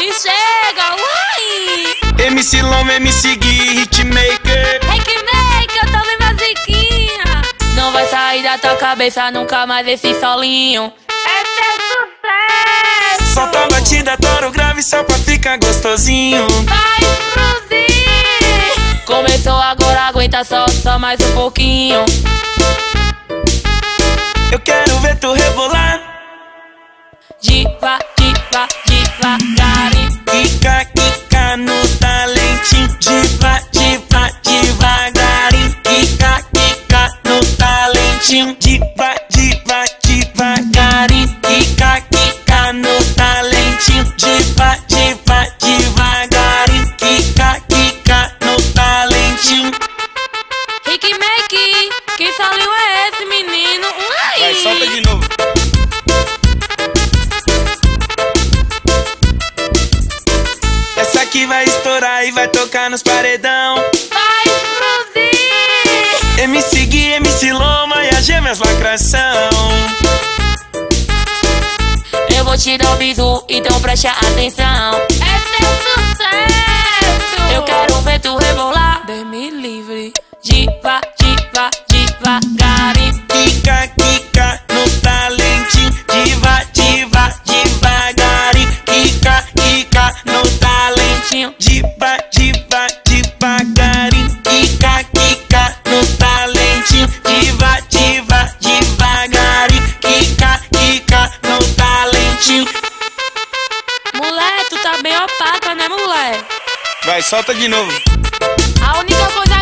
E chega, uai! MC Loma, MC Gui, Hitmaker Hitmaker, eu tô bem basiquinha Não vai sair da tua cabeça nunca mais esse solinho é sucesso! Solta a batida, toro grave só pra ficar gostosinho Vai explodir! Começou agora, aguenta só, só mais um pouquinho Eu quero ver tu rebolar Diva, diva, devagarinho talentinho Diva, diva, devagarinho Kika, kika no talentinho Diva, diva, devagarinho Kika, kika no talentinho Rick Make, que solinho é esse menino? Uai! Vai, solta de novo Essa aqui vai estourar e vai tocar nos paredão gêmeas lacração Eu vou te dar um bisu, então preste atenção talentinho Mulher, tu tá bem opaca, né mulher? Vai, solta de novo A única coisa